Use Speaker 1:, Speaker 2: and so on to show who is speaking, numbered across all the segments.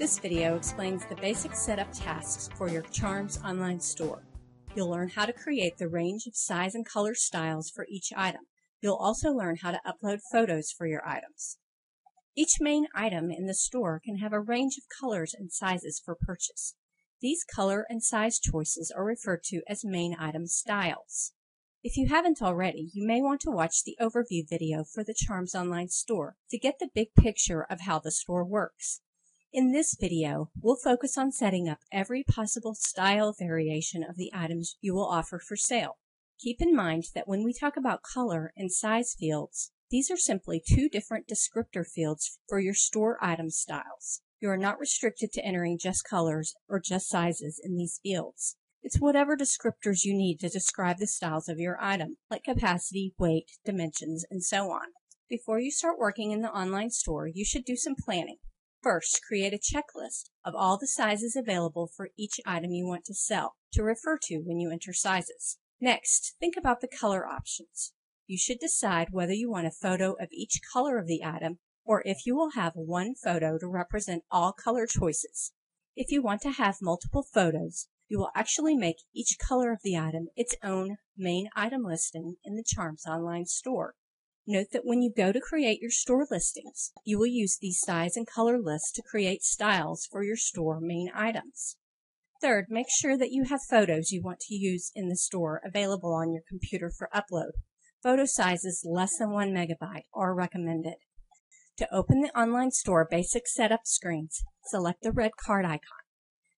Speaker 1: This video explains the basic setup tasks for your Charms online store. You'll learn how to create the range of size and color styles for each item. You'll also learn how to upload photos for your items. Each main item in the store can have a range of colors and sizes for purchase. These color and size choices are referred to as main item styles. If you haven't already, you may want to watch the overview video for the Charms online store to get the big picture of how the store works. In this video, we'll focus on setting up every possible style variation of the items you will offer for sale. Keep in mind that when we talk about color and size fields, these are simply two different descriptor fields for your store item styles. You are not restricted to entering just colors or just sizes in these fields. It's whatever descriptors you need to describe the styles of your item, like capacity, weight, dimensions, and so on. Before you start working in the online store, you should do some planning. First, create a checklist of all the sizes available for each item you want to sell to refer to when you enter sizes. Next, think about the color options. You should decide whether you want a photo of each color of the item or if you will have one photo to represent all color choices. If you want to have multiple photos, you will actually make each color of the item its own main item listing in the Charms online store. Note that when you go to create your store listings, you will use these size and color lists to create styles for your store main items. Third, make sure that you have photos you want to use in the store available on your computer for upload. Photo sizes less than 1 megabyte are recommended. To open the online store basic setup screens, select the red card icon.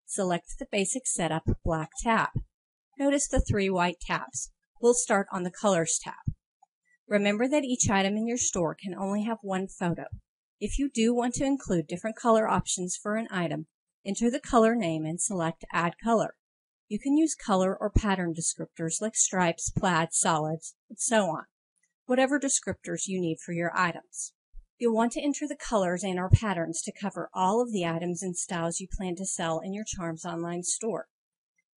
Speaker 1: Select the basic setup black tab. Notice the three white tabs. We'll start on the colors tab. Remember that each item in your store can only have one photo. If you do want to include different color options for an item, enter the color name and select Add Color. You can use color or pattern descriptors like stripes, plaid, solids, and so on. Whatever descriptors you need for your items. You'll want to enter the colors and or patterns to cover all of the items and styles you plan to sell in your Charms online store.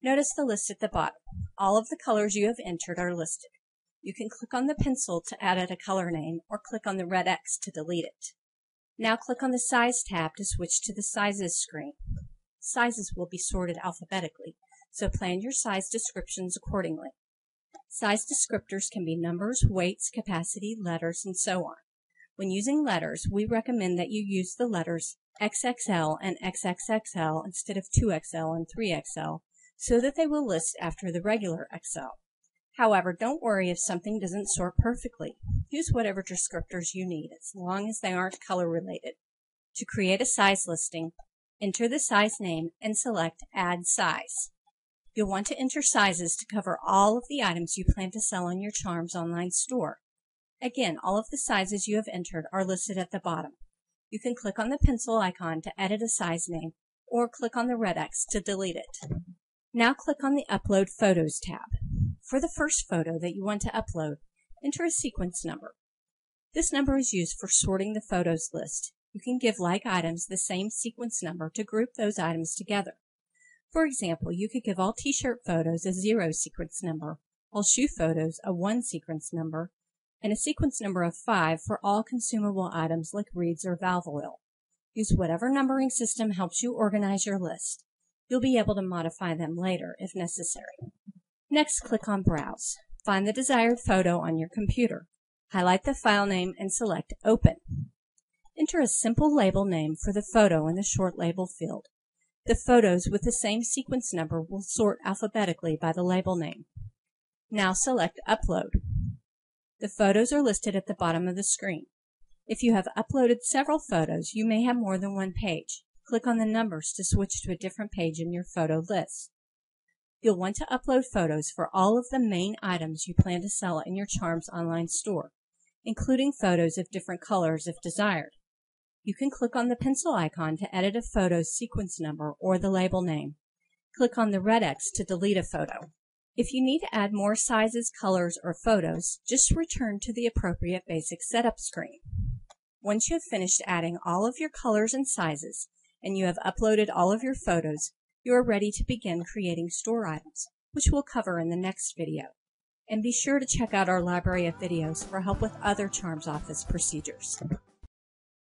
Speaker 1: Notice the list at the bottom. All of the colors you have entered are listed. You can click on the pencil to edit a color name or click on the red X to delete it. Now click on the Size tab to switch to the Sizes screen. Sizes will be sorted alphabetically, so plan your size descriptions accordingly. Size descriptors can be numbers, weights, capacity, letters, and so on. When using letters, we recommend that you use the letters XXL and XXXL instead of 2XL and 3XL so that they will list after the regular XL. However, don't worry if something doesn't sort perfectly. Use whatever descriptors you need as long as they aren't color related. To create a size listing, enter the size name and select Add Size. You'll want to enter sizes to cover all of the items you plan to sell on your Charms online store. Again, all of the sizes you have entered are listed at the bottom. You can click on the pencil icon to edit a size name or click on the red X to delete it. Now click on the Upload Photos tab. For the first photo that you want to upload, enter a sequence number. This number is used for sorting the photos list. You can give like items the same sequence number to group those items together. For example, you could give all t-shirt photos a zero sequence number, all shoe photos a one sequence number, and a sequence number of five for all consumable items like reeds or valve oil. Use whatever numbering system helps you organize your list. You'll be able to modify them later if necessary. Next, click on Browse. Find the desired photo on your computer. Highlight the file name and select Open. Enter a simple label name for the photo in the short label field. The photos with the same sequence number will sort alphabetically by the label name. Now select Upload. The photos are listed at the bottom of the screen. If you have uploaded several photos, you may have more than one page. Click on the numbers to switch to a different page in your photo list. You'll want to upload photos for all of the main items you plan to sell in your Charms online store, including photos of different colors if desired. You can click on the pencil icon to edit a photo's sequence number or the label name. Click on the red X to delete a photo. If you need to add more sizes, colors, or photos, just return to the appropriate basic setup screen. Once you have finished adding all of your colors and sizes, and you have uploaded all of your photos, you are ready to begin creating store items, which we'll cover in the next video. And be sure to check out our library of videos for help with other Charms Office procedures.